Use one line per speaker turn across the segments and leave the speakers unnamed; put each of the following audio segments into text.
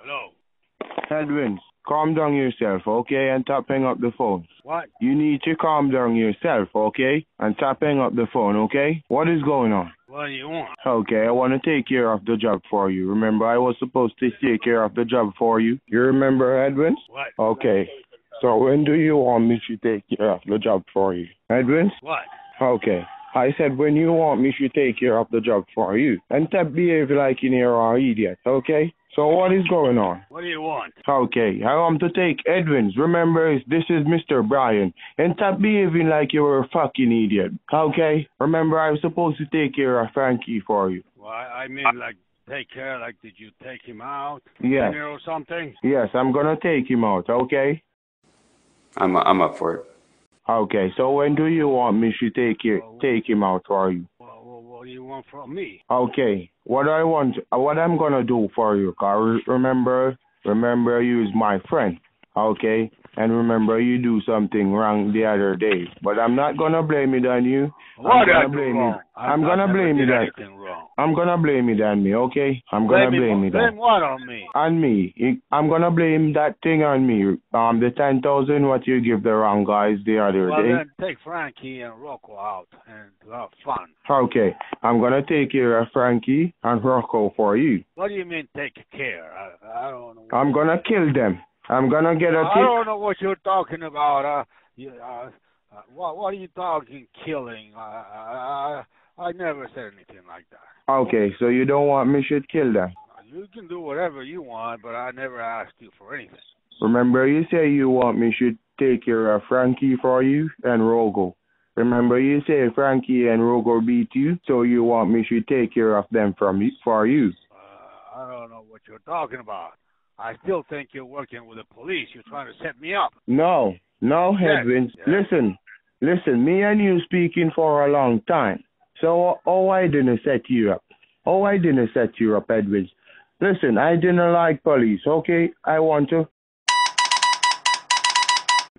Hello.
Edwin, calm down yourself, okay, and stop hang up the phone.
What?
You need to calm down yourself, okay, and stop hang up the phone, okay? What is going on?
What do you want?
Okay, I want to take care of the job for you. Remember, I was supposed to take care of the job for you. You remember, Edwin?
What?
Okay. So when do you want me to take care of the job for you? Edwin?
What?
Okay. I said when you want me to take care of the job for you. And stop behave like you're an idiot, okay? So what is going on?
What do you want?
Okay, I want to take Edwin's. Remember, this is Mr. Brian. And stop behaving like you were a fucking idiot. Okay? Remember, I was supposed to take care of Frankie for you.
Well, I I mean, like, take care. Like, did you take him out?
Yes.
Dinner or something?
Yes, I'm gonna take him out, okay?
I'm I'm up for it.
Okay, so when do you want me to take you, take him out for you?
Well, well, what do you want from me?
Okay, what I want, what I'm gonna do for you, cause remember, remember you is my friend, okay? And remember you do something wrong the other day, but I'm not gonna blame it on you.
What
I'm gonna blame
wrong?
it.
I-
I'm gonna blame it on. I'm gonna blame it on me, okay? I'm gonna
Blame
blame
me.
it
Blame
on.
what on me?
On me. I'm gonna blame that thing on me. Um, the ten thousand what you give the wrong guys the other
Well,
day.
then take Frankie and Rocco out and have fun.
Okay, I'm gonna take care of Frankie and Rocco for you.
What do you mean take care? I, I don't know.
I'm gonna kill them. I'm gonna get a
I
tip.
don't know what you're talking about. Uh, you, uh, uh, what, what are you talking? Killing? Uh, I, I, I never said anything like that.
Okay, so you don't want me should kill them.
You can do whatever you want, but I never asked you for anything.
Remember you say you want me should take care of Frankie for you and Rogo. Remember you say Frankie and Rogo beat you, so you want me should take care of them from you, for you.
Uh, I don't know what you're talking about. I still think you're working with the police. You're trying to set me up.
No, no, Hedwin.
yes.
Listen, listen. Me and you speaking for a long time. So, uh, oh, I didn't set you up. Oh, I didn't set you up, Edwin. Listen, I didn't like police. Okay, I want to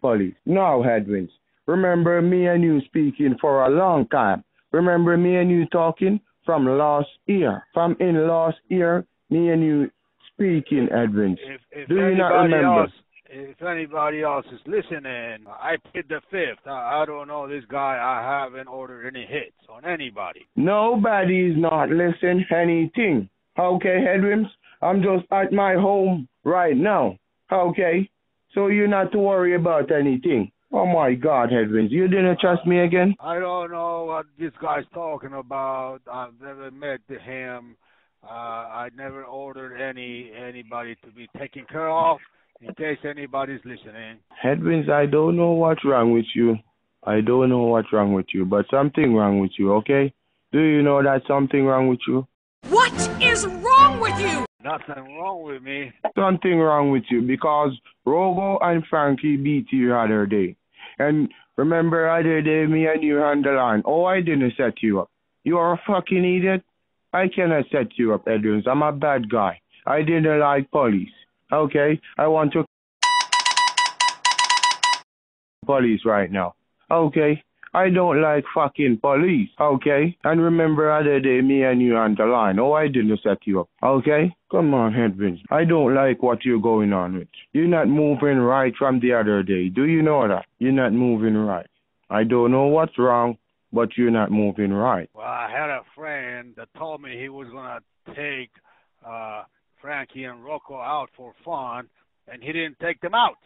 police. No, Hedwins. Remember me and you speaking for a long time. Remember me and you talking from last year. From in last year, me and you speaking, Edwins.
If, if
Do you not remember?
else, if anybody else is listening, I plead the fifth. I, I don't know this guy. I haven't ordered any hits on anybody.
Nobody's not listening anything. Okay, Edwins? I'm just at my home right now. Okay? So you're not to worry about anything. Oh my God, Edwins, you didn't trust me again?
I don't know what this guy's talking about. I've never met him. Uh, I never ordered any anybody to be taken care of. In case anybody's listening,
Edwins, I don't know what's wrong with you. I don't know what's wrong with you, but something wrong with you, okay? Do you know that something wrong with you?
What is wrong with you?
nothing wrong with me.
Something wrong with you because Rogo and Frankie beat you the other day. And remember other day me and you on the line. Oh, I didn't set you up. You are a fucking idiot. I cannot set you up, Edwins. I'm a bad guy. I didn't like police. Okay? I want to police right now. Okay? I don't like fucking police. Okay? And remember other day me and you on the line. Oh, I didn't set you up. Okay? Come on, Edwin. I don't like what you're going on with. You're not moving right from the other day. Do you know that? You're not moving right. I don't know what's wrong, but you're not moving right.
Well, I had a friend that told me he was gonna take uh Frankie and Rocco out for fun, and he didn't take them out.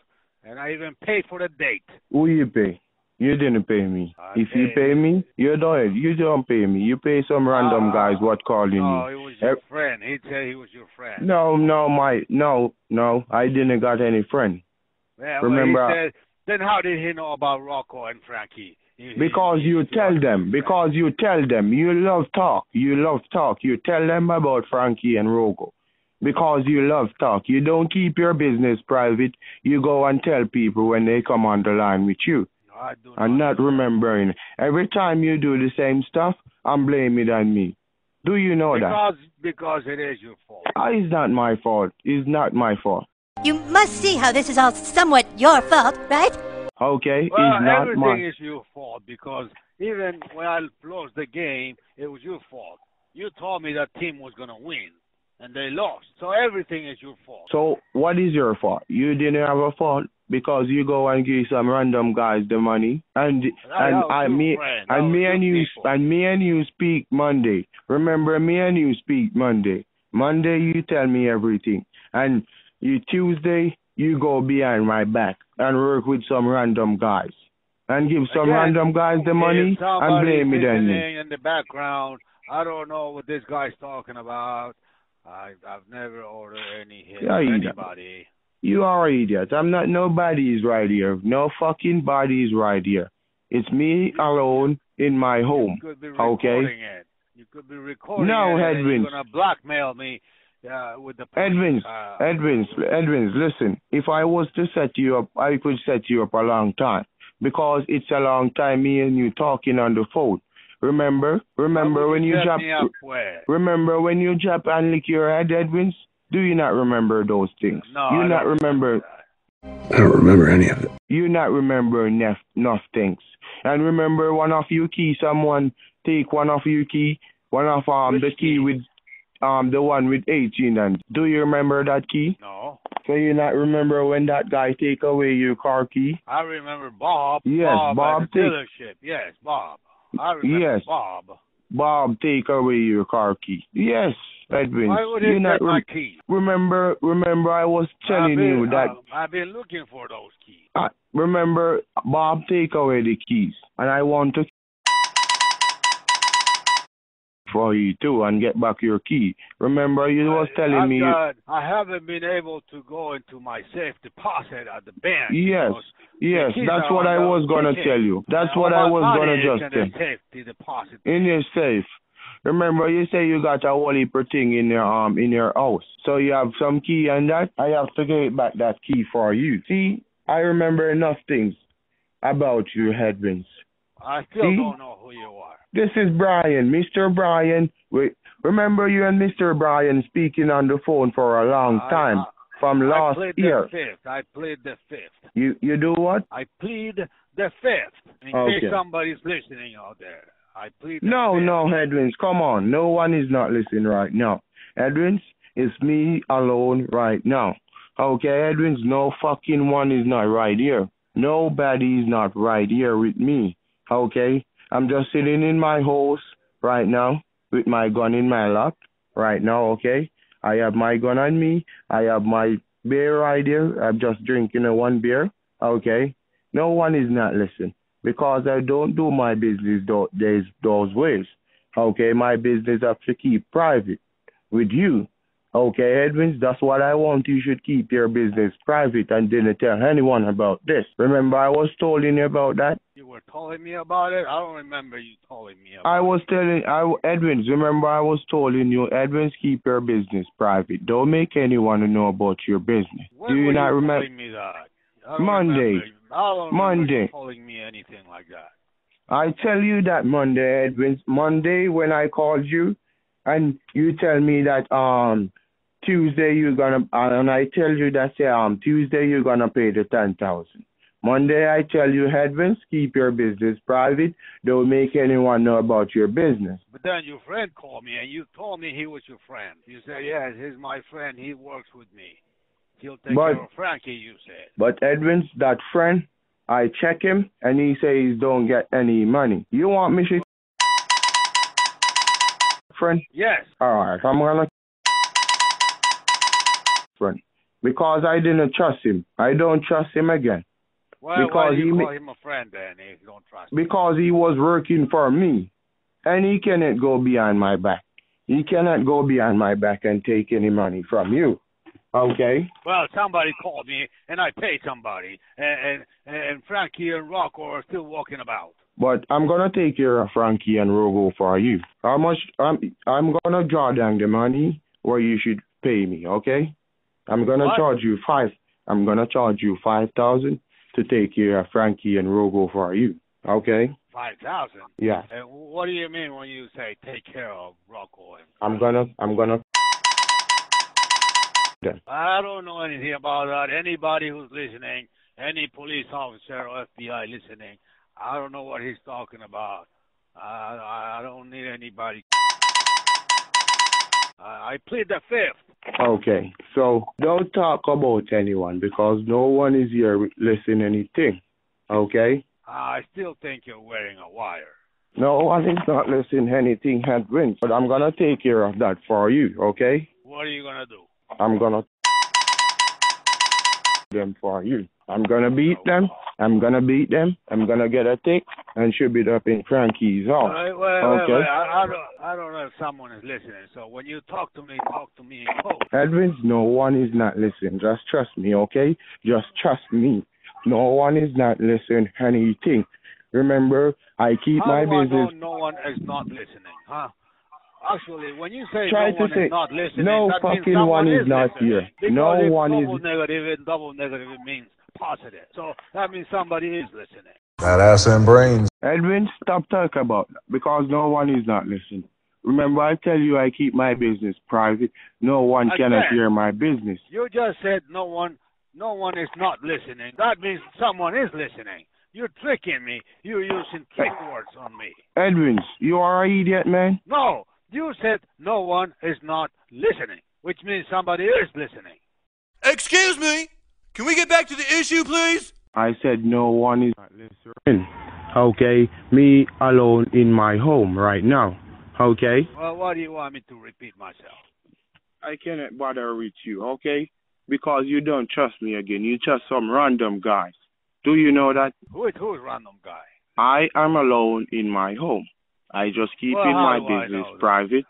And I even paid for the date.
Who you pay? You didn't pay me.
I
if you pay me, you don't. You don't pay me. You pay some random
Ah,
guys what calling
No,
you.
it was your friend. He said he was your friend.
No, no, my no, no. I didn't got any friend.
Yeah, well,
remember-
he said, then how did he know about Rocco and Frankie? He- he-
Because you tell them. Because you tell them. You love talk. You love talk. You tell them about Frankie and Rogo. Because you love talk. You don't keep your business private. You go and tell people when they come on the line with you.
friend. No, I do
I'm not remembering. Every time you do the same stuff, I'm blaming it on me. Do you know that?
Because because it is your fault.
Ah, It's not my fault. It's not my fault.
You must see how this is all somewhat your fault, right?
Okay?
Well,
it's not
everything
my
is your fault because even when I lost the game, it was your fault. You told me that team was gonna win. and they lost. So everything is your fault.
So what is your fault? You didn't have a fault because you go and give some random guys the money, and and I me and me and you
people.
and me and you speak Monday. Remember, me and you speak Monday. Monday you tell me everything, and you Tuesday you go behind my back and work with some random guys and give some
Again,
random guys the money and blame me then.
in the background, I don't know what this guy's talking about. I, I've never ordered any hit
Yeah,
anybody.
You are an idiot. I'm not. Nobody's right here. No fucking body's right here. It's me alone in my home.
You could be
Okay.
recording it. You could be recording
No,
it. You're gonna blackmail me uh, with the
Edwins,
uh,
Edwins, Edwins, listen. If I was to set you up, I could set you up a long time because it's a long time me and you talking on the phone. Remember? Remember when you
set
drop?
me up where?
Remember when you drop and lick your head, Edwins? Do you not remember those things?
No,
you
I
not
don't
remember?
I don't remember any of it.
You not remember enough, enough things. And remember one of you key, someone take one of you key, one of um
Which
the key
key?
with um the one with eighteen and do you remember that key?
No,
So you not remember when that guy take away your car key?
I remember Bob.
Yes,
Bob,
Bob take-
dealership. Yes, Bob. I remember
Yes.
Bob.
Bob take away your car key. Yes, Edwin.
Why would
you not
my key?
remember remember I was telling
been,
you that
uh, I've been looking for those keys.
I remember Bob take away the keys and I want to for you too and get back your key. Remember you was telling
I've
me
got- I haven't been able to go into my safe deposit at the bank.
Yes, yes, that's what I was gonna tell you. That's
How
what I was gonna just
the
in your safe. Remember, you say you got a whole heap of thing in your um in your house. So you have some key and that. I have to get back that key for you. See, I remember enough things about you, headwinds.
I still
See?
don't know who you are.
This is Brian, Mr. Brian. Wait, remember you and Mr. Brian speaking on the phone for a long
I-
time
I-
from
I
last
plead
year.
the fifth. I plead the fifth.
You you do what?
I plead the fifth. In
Okay.
case somebody's listening out there. I plead the
No,
fifth.
no, Edwins, come on. No one is not listening right now. Edwins, it's me alone right now. Okay, Edwins, no fucking one is not right here. Nobody is not right here with me. Okay? I'm just sitting in my house right now with my gun in my lap right now, okay? I have my gun on me. I have my beer right here. I'm just drinking a one beer. Okay? No one is not listening because I don't do my business tho- those those ways. Okay, my business have to keep private with you. Okay, Edwins, that's what I want. You should keep your business private and didn't tell anyone about this. Remember, I was telling you about that.
You were telling me about it? I don't remember you telling me about
I was telling I Edwins. Remember, I was telling you, Edwins, keep your business private. Don't make anyone know about your business.
When
do you not
you
remember?
me that? I
Monday.
I
Monday.
you telling me anything like that.
I tell you that Monday, Edwin. Monday when I called you, and you tell me that um Tuesday you're gonna, and I tell you that um Tuesday you're gonna pay the ten thousand. Monday I tell you, Edwin, keep your business private. Don't make anyone know about your business.
But then your friend called me and you told me he was your friend. You said, yes, he's my friend. He works with me. He'll take
But-
care of Frankie, you said.
But Edwin's that friend, I check him and he says don't get any money. You want me to friend?
Yes.
All right, I'm gonna friend because I didn't trust him. I don't trust him again
Why, why
Because
do you
he
call him a friend then if you don't trust him?
because he was working for me, and he cannot go behind my back. He cannot go behind my back and take any money from you. Okay?
Well, somebody called me and I paid somebody, and and, and Frankie and Rocco are still walking about.
But I'm gonna take care of Frankie and Rogo for you. How much? I'm I'm gonna draw down the money where you should pay me. Okay? I'm gonna
What?
charge you five. I'm gonna charge you five thousand to take care of Frankie and Rogo for you. Okay?
Five thousand.
Yeah.
And what do you mean when you say take care of Rocco? And
I'm gonna I'm gonna.
I don't know anything about that. Anybody who's listening, any police officer or FBI listening, I don't know what he's talking about. I, I don't need anybody. I, plead the fifth.
Okay, so don't talk about anyone because no one is here listening anything. Okay?
I still think you're wearing a wire.
No one is not listening anything headwinds, but I'm gonna take care of that for you. Okay?
What are you gonna do?
I'm gonna them for you. I'm gonna beat them. I'm gonna beat them. I'm gonna get a tick and shove it up in Frankie's house.
Wait, wait, wait,
Okay.
wait. I, I don't, I don't know if someone is listening. So when you talk to me, talk to me in code.
Edwins, no one is not listening. Just trust me, okay? Just trust me. No one is not listening anything. Remember, I keep
How
my business.
no one is not listening, huh? Actually, when you say
Try
no
to
one
say-
is not listening,
no
that
fucking
someone
one is not
listening.
here. No
if
one is-
double negative and double negative means positive. So that means somebody is listening.
That ass and brains.
Edwin, stop talking about that because no one is not listening. Remember, I tell you I keep my business private. No one cannot hear my business.
You just said no one, no one is not listening. That means someone is listening. You're tricking me. You're using trick words on me.
Edwins, you are an idiot, man.
No, you said no one is not listening, which means somebody is listening.
Excuse me. Can we get back to the issue, please?
I said no one is not listening. Okay, me alone in my home right now. Okay?
Well, what do you want me to repeat myself?
I cannot bother with you, okay? Because you don't trust me again. You trust some random guy. Do you know that?
Who is who's random guy?
I am alone in my home. I just keep
Well,
in my business private.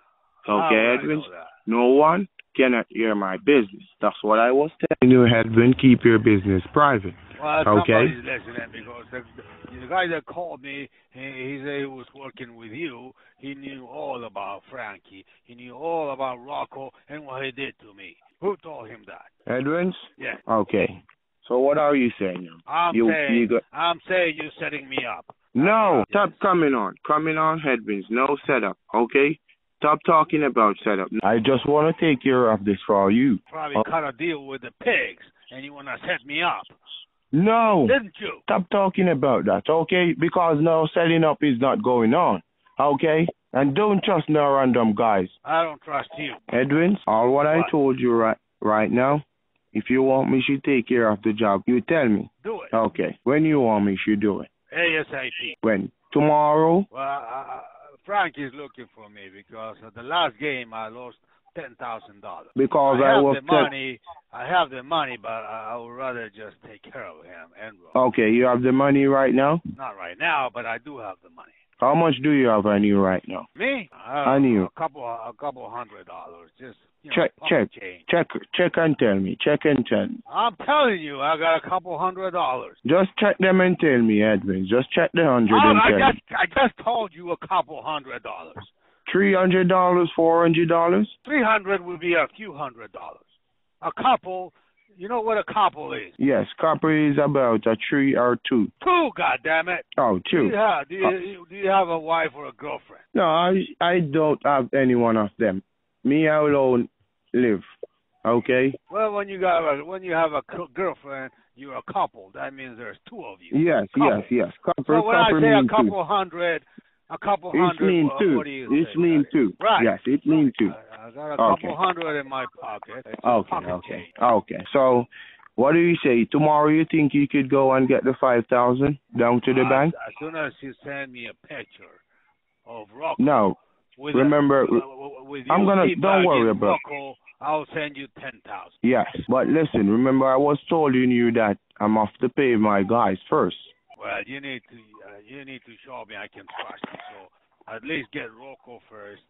Okay,
do
Edwin? No one cannot hear my business. That's what I was telling you, Edwin. Keep your business private.
Well,
Okay.
somebody's listening because the, the guy that called me, he, he said he was working with you. He knew all about Frankie. He knew all about Rocco and what he did to me. Who told him that?
Edwins?
Yeah.
Okay. So what are you saying?
I'm
You-
saying,
you got-
I'm saying you're setting me up.
No, stop coming on. Coming on, Headwinds. No setup, okay? Stop talking about setup. I just want to take care of this for you.
Probably
Oh.
cut a deal with the pigs, and you want to set me up,
No,
didn't you?
stop talking about that, okay? Because no setting up is not going on, okay? And don't trust no random guys.
I don't trust you.
Edwins, all what I told you right right now, if you want me to take care of the job, you tell me.
Do it.
Okay. When you want me to do it.
ASAP.
When? Tomorrow?
Well, uh, Frank is looking for me because at the last game I lost ten thousand dollars.
Because
I
I,
have
was
the money. I have the money, but I, would rather just take care of him and.
Okay, you have the money right now?
Not right now, but I do have the money.
How much do you have on you right now?
Me? Uh,
I knew.
A couple, a couple hundred dollars. Just you know,
Check, check.
change.
Check check and tell me. Check and tell me.
I'm telling you, I got a couple hundred dollars.
Just check them and tell me, Edwin. Just check the hundred
Oh,
and
I
tell me.
just, I just told you a couple hundred dollars.
Three hundred dollars, four hundred dollars?
Three hundred would be a few hundred dollars. A couple, you know what a couple is?
Yes, couple is about a three or two.
Two, goddammit.
Oh,
Do
two.
you have do uh, you, do you have a wife or a girlfriend?
No, I I don't have any one of them. Me alone live. Okay?
Well, when you got a, when you have a girlfriend, you're a couple. That means there's two of you.
Yes,
Couple.
yes, yes. Copper,
So when I say a couple hundred, a couple
two. It
hundred,
mean
what,
two.
what do you
It
say?
mean two.
Right.
Yes, it mean two.
I, I got a
Okay.
couple hundred in my pocket. It's
Okay,
pocket
okay,
change.
okay. So, what do you say? Tomorrow you think you could go and get the five thousand down to the
Uh,
bank?
As soon as you send me a picture of Rocco
No. remember-
a, with
I'm gonna- don't worry about-
Rocco, I'll send you ten thousand.
Yes, but listen. Remember, I was telling you that I'm off to pay my guys first.
Well, you need to uh, you need to show me I can trust you. So at least get Rocco first,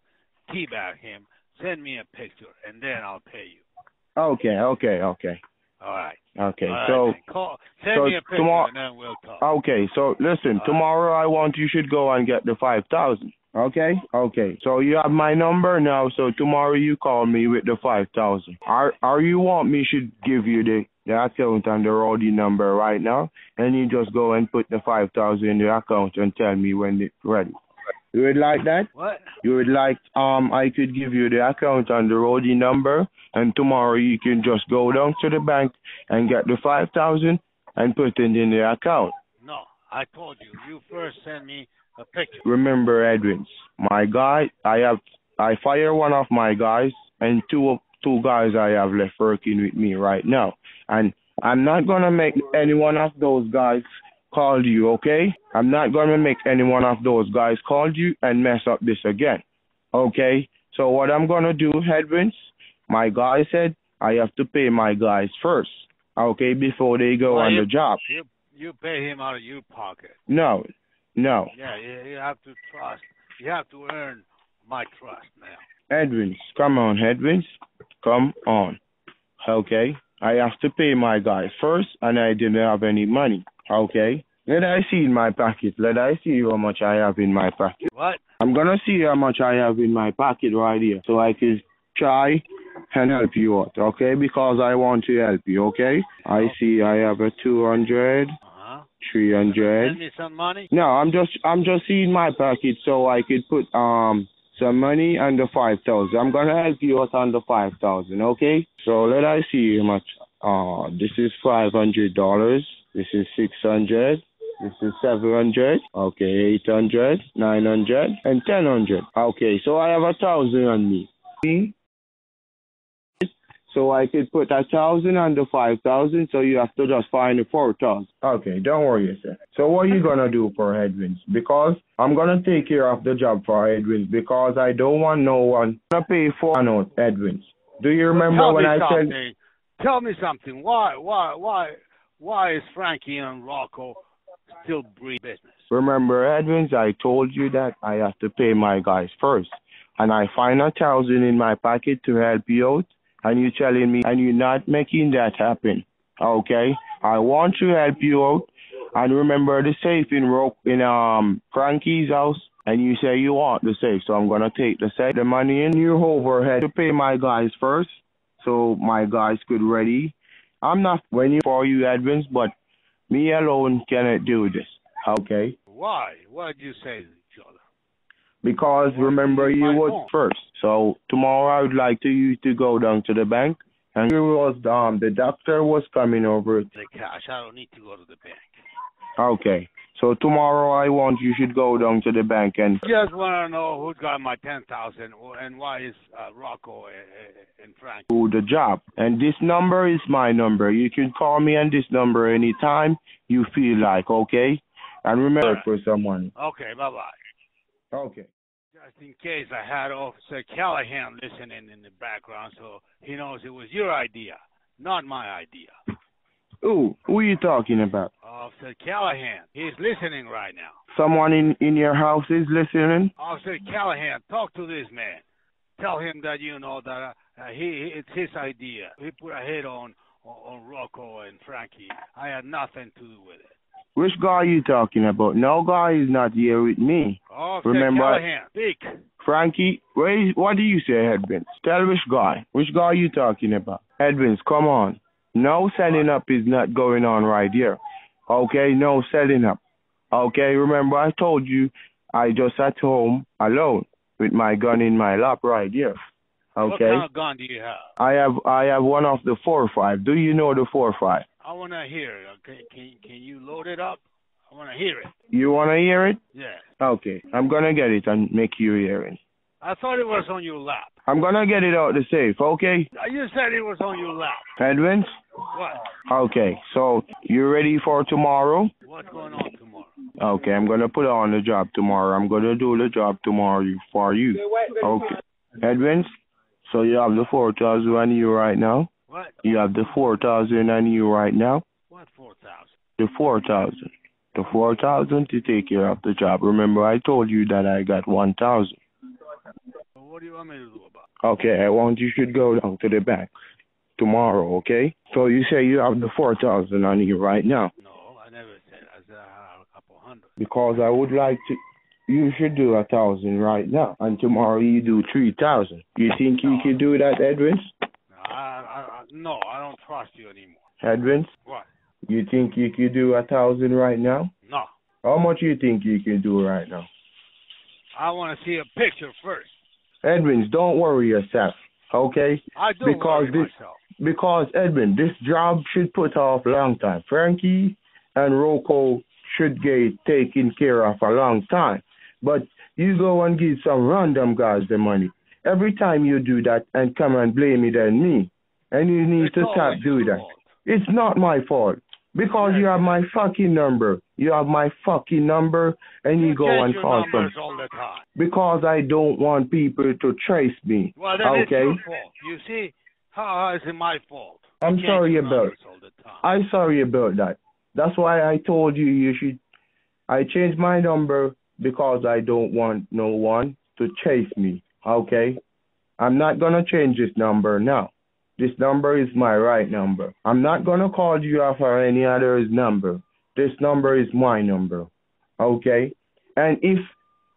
teabag him, send me a picture, and then I'll pay you.
Okay, okay, okay,
All right.
okay.
All right,
so,
then. Call, send
so
me a picture,
tomorrow-
and then we'll talk.
okay. So, listen.
Alright.
Tomorrow, I want you should go and get the five thousand. Okay, okay. So you have my number now. So tomorrow you call me with the five thousand. Or, or you want me should give you the the account and the routing number right now, and you just go and put the five thousand in the account and tell me when it's ready. You would like that?
What?
You would like um I could give you the account and the routing number, and tomorrow you can just go down to the bank and get the five thousand and put it in the account.
No, I told you. You first send me a picture.
Remember, Edwins, my guy, I have I fire one of my guys and two two guys I have left working with me right now. And I'm not gonna make any one of those guys call you, okay? I'm not gonna make any one of those guys call you and mess up this again. Okay? So what I'm gonna do, headwinds, my guy said I have to pay my guys first. Okay, before they go
Well,
on
you-
the job.
You you pay him out of your pocket.
No, no.
Yeah, you, you have to trust. You have to earn my trust now.
Edwins, come on, Edwins, come on. Okay, I have to pay my guy first, and I didn't have any money. Okay, let I see in my pocket. Let I see how much I have in my pocket.
What?
I'm gonna see how much I have in my pocket right here, so I can try and help you out. Okay, because I want to help you. Okay, I see I have a two hundred. Three hundred.
Send me some money.
No, I'm just I'm just seeing my pocket so I could put um some money under five thousand. I'm gonna help you out on the five thousand, okay? So let I see how much uh this is five hundred dollars, this is six hundred, this is seven hundred, okay, eight hundred, nine hundred, and ten hundred. Okay, so I have a thousand on me. See? So I could put a thousand on the five thousand, so you have to just find the four thousand. Okay, don't worry, sir. So what are you gonna do for headwinds? Because I'm gonna take care of the job for headwinds because I don't want no one to pay for no headwinds. Do you remember
Tell
when
me
I said
something. Tell me something. Why why why why is Frankie and Rocco still breed business?
remember Edwins, I told you that I have to pay my guys first. And I find a thousand in my pocket to help you out and you're telling me and you're not making that happen. Okay? I want to help you out and remember the safe in Ro- in um Frankie's house and you say you want the safe, so I'm gonna take the safe the money in your overhead to pay my guys first so my guys could ready. I'm not when you for you Edwins, but me alone cannot do this. Okay?
Why? Why did you say?
Because remember
you
was first. So tomorrow I would like to you to go down to the bank and it was um the doctor was coming over.
The cash. I don't need to go to the bank.
Okay. So tomorrow I want you should go down to the bank and
Just want to know who's got my ten thousand and why is uh, Rocco and, and Frank.
do the job. And this number is my number. You can call me on this number anytime you feel like, okay? And remember for someone.
Okay, bye bye.
Okay.
Just in case I had Officer Callahan listening in the background, so he knows it was your idea, not my idea.
Ooh, who are you talking about?
Officer Callahan, he's listening right now.
Someone in in your house is listening?
Officer Callahan, talk to this man. Tell him that you know that uh, he it's his idea. He put a hit on on, on Rocco and Frankie. I had nothing to do with it.
Which guy are you talking about? No guy is not here with me.
Officer
Remember-
speak.
Frankie, where is, what do you say, Edwins? Tell which guy. Which guy are you talking about? Edwins, come on. No setting up is not going on right here. Okay, no setting up. Okay, remember I told you I just at home alone with my gun in my lap right here. Okay.
What kind of gun do you have?
I have I have one of the four five. Do you know the four five?
I want to hear it. Okay, can can you load it up? I want to hear it.
You wanna hear it?
Yeah.
Okay. I'm gonna get it and make you hear it.
I thought it was on your lap.
I'm gonna get it out the safe, okay?
Uh, You said it was on your lap.
Edwins?
What?
Okay, so you ready for tomorrow?
What's going on tomorrow?
Okay, I'm gonna put on the job tomorrow. I'm gonna do the job tomorrow for you. Okay. Edwins, so you have the four thousand on you right now.
What?
You have the four thousand on you right now.
What four thousand?
The four thousand. The four thousand to take care of the job. Remember I told you that I got one thousand.
Well, what do you want me to do about? it?
Okay, I want you should go down to the bank tomorrow, okay? So you say you have the four thousand on you right now.
No, I never said. I said I have a couple hundred.
because I would like to. You should do a thousand right now, and tomorrow you do three thousand. You think you can do that, Edwin?
No, I don't trust you anymore.
Edwin,
What?
you think you can do a thousand right now?
No,
How much you think you can do right now?
I want to see a picture first.
Edwin, don't worry yourself, okay?
I do
Because
worry
this-
myself.
Because Edwin, this job should put off a long time. Frankie and Rocco should get taken care of a long time. But you go and give some random guys the money. every time you do that and come and blame it on me, and you need to stop doing that.
fault.
It's not my fault because you have my fucking number. You have my fucking number, and you, go and call some.
numbers all the time.
Because I don't want people to trace me.
Well,
Okay.
You see, how is it my fault?
I'm
change
sorry about
numbers all the time.
I'm sorry about that. That's why I told you you should. I changed my number because I don't want no one to chase me. Okay? I'm not gonna change this number now. This number is my right number. I'm not gonna call you off or any other's number. This number is my number. Okay? And if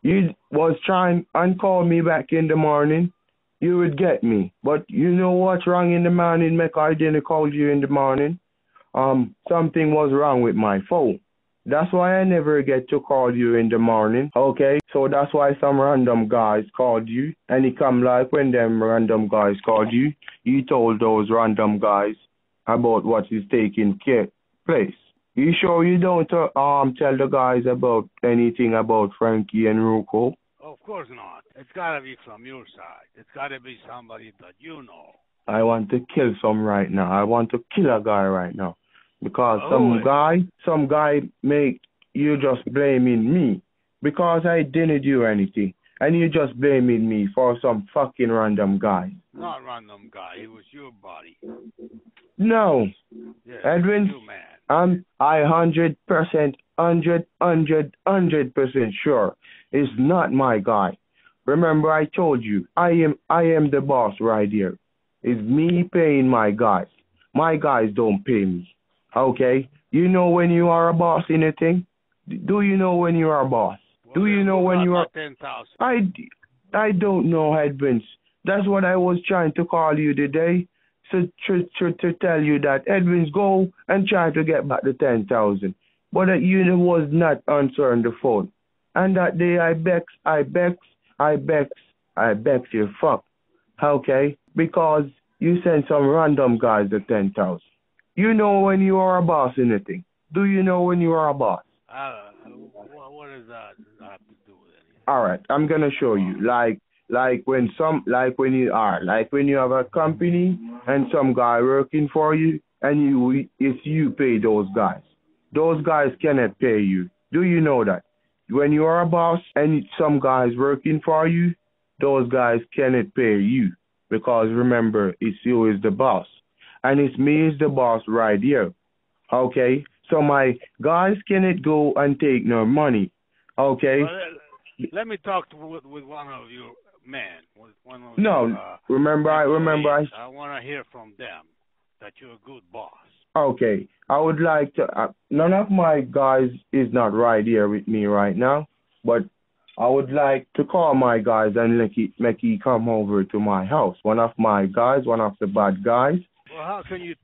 you was trying and call me back in the morning, you would get me. But you know what's wrong in the morning, make I didn't call you in the morning? Um, something was wrong with my phone. That's why I never get to call you in the morning, okay? So that's why some random guys called you, and it come like when them random guys called you, you told those random guys about what is taking care place. You sure you don't uh, um tell the guys about anything about Frankie and Ruko?
Of course not. It's got to be from your side. It's got to be somebody that you know.
I want to kill some right now. I want to kill a guy right now. Because oh, some
Oh.
guy, some guy make you just blaming me because I didn't do anything, and you just blaming me for some fucking random guy.
Not random guy. It was your body.
No,
Yes,
Edwin? I'm I hundred percent, hundred, hundred, hundred percent sure it's not my guy. Remember, I told you I am I am the boss right here. It's me paying my guys. My guys don't pay me. Okay? You know when you are a boss in a thing? Do you know when you are a boss? Do you know when you are?
10,000?
I I don't know, Edwins. That's what I was trying to call you today. So to, to, to tell you that Edwins go and try to get back the ten thousand, but that you was not answering the phone. And that day I bex, I bex, I bex, I bex you fuck. Okay, because you sent some random guys the ten thousand. You know when you are a boss in a thing. Do you know when you are a boss?
Uh, what, what does that have to do with anything?
All right, I'm gonna show you. Like like when some like when you are like when you have a company and some guy working for you and you it's you pay those guys. Those guys cannot pay you. Do you know that? When you are a boss and some guys working for you, those guys cannot pay you because remember it's you is the boss and it's me is the boss right here. Okay, so my guys cannot go and take no money. Okay.
Well, let- let me talk to, with, with one of your men. With one of
No,
your, uh,
remember I remember I.
I want to hear from them that you're a good boss.
okay. I would like to. Uh, none of my guys is not right here with me right now, but I would like to call my guys and make he make he come over to my house. One of my guys, one of the bad guys.
Well, how can you?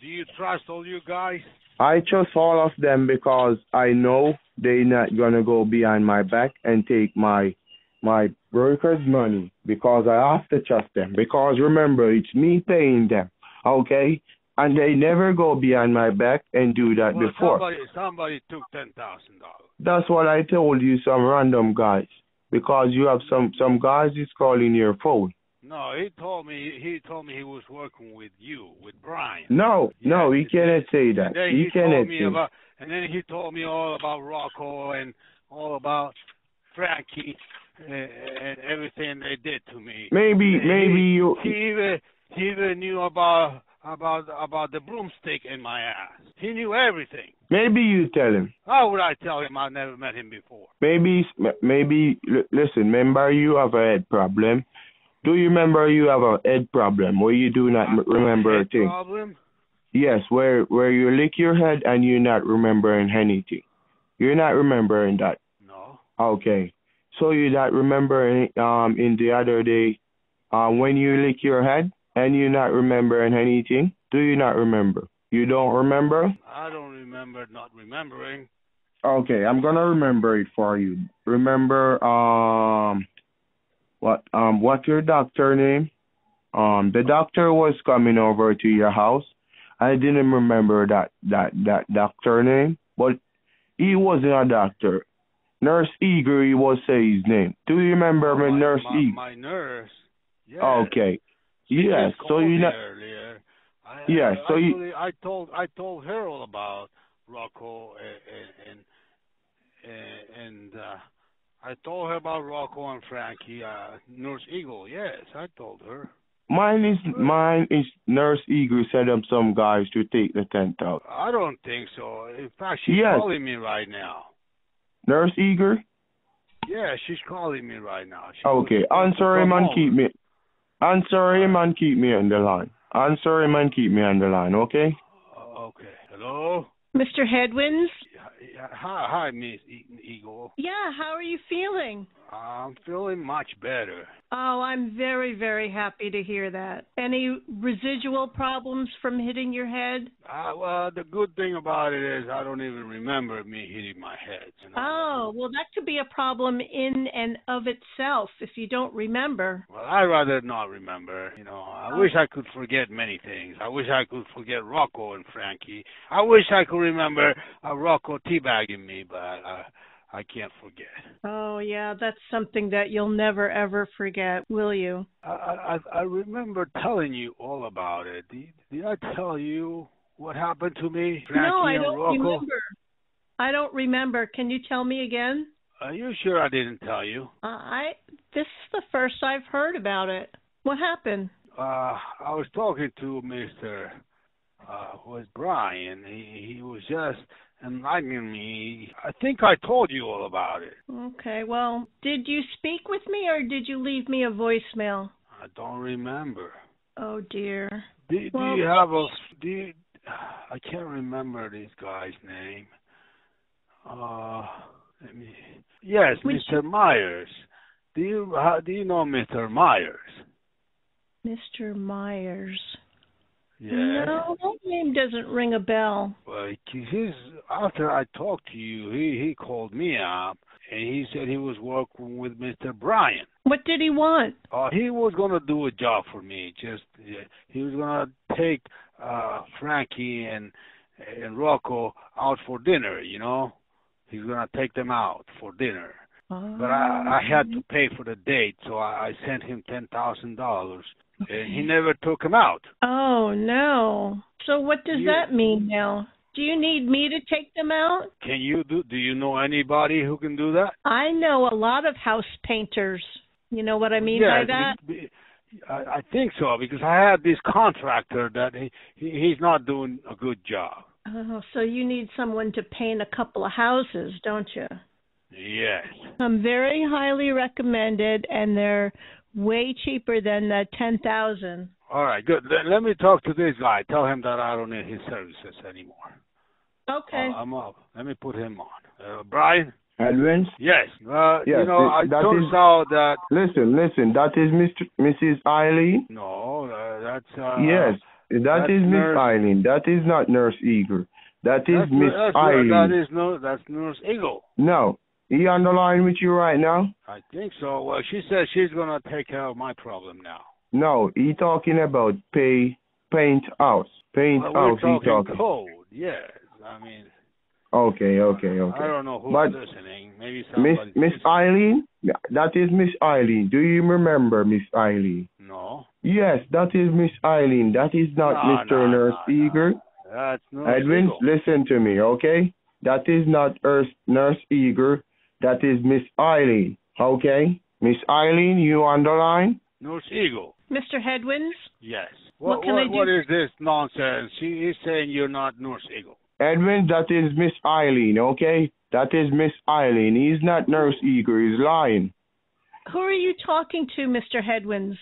Do you trust all you guys?
I trust all of them because I know they're not gonna go behind my back and take my my workers' money because I have to trust them. Because remember, it's me paying them, okay? And they never go behind my back and do that
well,
before.
somebody somebody took ten thousand dollars.
That's what I told you, some random guys. Because you have some some guys is calling your phone.
No, he told me he told me he was working with you, with Brian.
No, no, he cannot say that.
And
He
he
cannot
told me
say.
about, and then he told me all about Rocco and all about Frankie uh, and everything they did to me.
Maybe
He-
maybe you
He even he even knew about about about the broomstick in my ass. He knew everything.
maybe you tell him.
How would I tell him I never met him before?
Maybe, maybe, listen, remember you have a head problem. Do you remember you have a head problem where you do not remember a
Head
thing?
Problem?
Yes, where where you lick your head and you're not remembering anything. You're not remembering that.
No.
Okay. So you not remembering um in the other day um when you lick your head and you're not remembering anything? Do you not remember? You don't remember?
I don't remember not remembering.
Okay, I'm gonna remember it for you. Remember um what um what's your doctor name? Um the doctor was coming over to your house. I didn't remember that that that doctor name, but he wasn't a doctor. Nurse Eager he was say his name. Do you remember
my,
Nurse
my,
Eager?
my nurse. Yeah.
Okay.
She
Yes. So you know.
earlier. I,
Yeah,
I,
so you-
I told I told her all about Rocco and and and, and uh, I told her about Rocco and Frankie, uh, Nurse Eagle. Yes, I told her.
Mine is mine is Nurse Eagle set up some guys to take the tent out.
I don't think so. In fact, she's
Yes.
calling me right now.
Nurse Eagle?
Yeah, she's calling me right now. She
Okay. Answer him and
over.
keep me answer him and keep me on the line. Answer him and keep me on the line, okay?
Uh, okay. Hello.
Mr. Headwinds?
Hi, hi, Miss Eagle.
Yeah, how are you feeling?
I'm feeling much better.
Oh, I'm very, very happy to hear that. Any residual problems from hitting your head?
Uh, well, the good thing about it is I don't even remember me hitting my head. You know?
Oh, well, that could be a problem in and of itself if you don't remember.
Well, I'd rather not remember. You know, I
Oh.
wish I could forget many things. I wish I could forget Rocco and Frankie. I wish I could remember uh, Rocco teabagging me, but I, I can't forget.
Oh, yeah, that's something that you'll never, ever forget, will you?
I, I, I remember telling you all about it. Did, did I tell you what happened to me, Frankie
no, I don't
Rocco?
remember. I don't remember. Can you tell me again?
Are you sure I didn't tell you?
Uh, I this is the first I've heard about it. What happened?
Uh, I was talking to Mister uh, was Brian. He he was just enlightening me. I think I told you all about it.
Okay, well, did you speak with me or did you leave me a voicemail?
I don't remember.
Oh dear.
Do, do
Well,
you have a? Do you, I can't remember this guy's name. Uh, let me. Yes, Mr. Myers. Do you how, do you know Mr. Myers?
Mr. Myers.
Yes.
No, that name doesn't ring a bell.
Well, he's after I talked to you, he he called me up and he said he was working with Mr. Brian.
What did he want?
Uh, he was gonna do a job for me. Just uh, he was gonna take uh Frankie and and Rocco out for dinner. You know, he's gonna take them out for dinner. But I I had to pay for the date, so I, I sent him ten thousand dollars, and he never took him out.
Oh no. So what does
You-
that mean now? Do you need me to take them out?
Can you do? Do you know anybody who can do that?
I know a lot of house painters. You know what I mean
yeah,
by that?
be- be- I, I think so because I had this contractor that he, he he's not doing a good job.
Oh, so you need someone to paint a couple of houses, don't you?
Yes.
I'm very highly recommended, and they're way cheaper than the ten thousand.
All right, good. Let, let me talk to this guy. Tell him that I don't need his services anymore.
Okay.
Uh, I'm up. Let me put him on. Uh, Brian.
Advance?
Yes. Uh, you
Yes,
know,
it-
I
that
turns
is-
out that
Listen, listen, that is Mr. Mrs. Eileen?
no, uh, that's uh,
yes, that
that's
is Miss Eileen. That is not Nurse Eagle. That is
that's,
Miss Eileen.
That is no, that's Nurse Eagle.
No. He on the line with you right now?
I think so. Well, she says she's gonna take care of my problem now.
No, he talking about pay paint house. Paint
Well, we're
house he
talking
talking.
code. Yes. I mean,
Okay, okay, okay.
I don't know who's
But
listening. Maybe
Miss
somebody.
Miss Eileen? Yeah, That is Miss Eileen. Do you remember Miss Eileen?
No.
Yes, that is Miss Eileen. That is not
No,
Mr.
no,
Nurse
no.
Eager.
That's not.
Edwin, listen to me, okay? That is not Urs- Nurse Eager. That is Miss Eileen, okay? Miss Eileen, you on the line?
Nurse Eagle.
Mr. Headwinds?
Yes.
What
What
can I do
What is this nonsense? She is saying you're not Nurse Eagle.
Edwin, that is Miss Eileen, okay? That is Miss Eileen. He's not Nurse Eagle. He's lying.
Who are you talking to, Mr. Headwinds?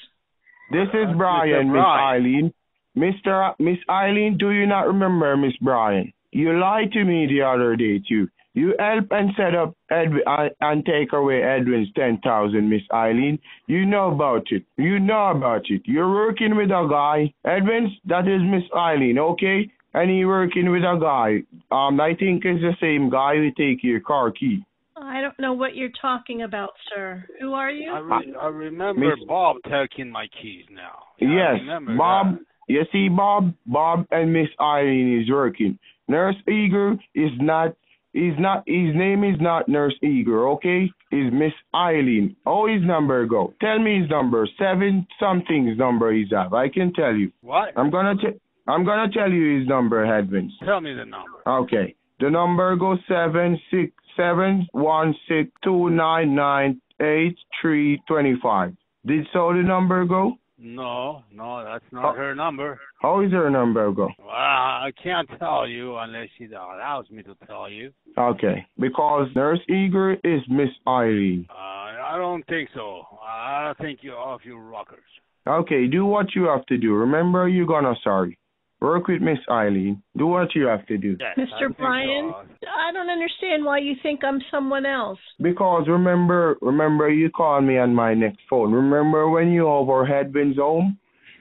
This is uh,
That's
Brian,
Mr.
Miss Eileen. Mr. Miss Eileen, do you not remember Miss Brian? You lied to me the other day too. You help and set up Edwin uh, and take away Edwin's ten thousand, Miss Eileen. You know about it. You know about it. You're working with a guy, Edwin's. That is Miss Eileen, okay? And he working with a guy. Um, I think it's the same guy who take your car key.
I don't know what you're talking about, sir. Who are you?
I, re- I remember
Miss-
Bob taking my keys now. Yeah,
Yes, Bob.
that.
You see, Bob, Bob and Miss Eileen is working. Nurse Eager is not He's not. His name is not Nurse Eager. Okay, is Miss Eileen. Oh, his number go. Tell me his number. Seven something's number he's have. I can tell you.
What?
I'm gonna. T- I'm gonna tell you his number, Headwinds.
Tell me the number.
Okay. The number goes seven six seven one six two nine nine eight three twenty five. Did so the number go?
No, no, that's not
Oh.
her number.
How is her number go?
Well, I can't tell you unless she allows me to tell you.
Okay. Because Nurse Eager is Miss Eileen.
Uh, I don't think so. I think you're off your rockers.
Okay, do what you have to do. Remember you're gonna sorry. Work with Miss Eileen. Do what you have to do.
Yes,
Mr.
think Brian.
I don't understand why you think I'm someone else.
Because remember remember you called me on my next phone. Remember when you over Headwinds home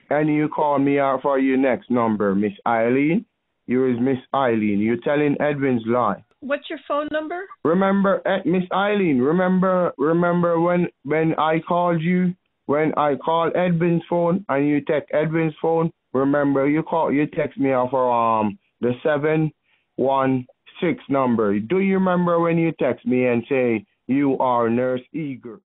and you called me out for your next number, Miss Eileen? You is Miss Eileen. You're telling Edwin's lie.
What's your phone number?
Remember eh, Miss Eileen, remember remember when when I called you when I call Edwin's phone and you text Edwin's phone, remember you call you text me off of um the seven one six number. Do you remember when you text me and say you are nurse eager?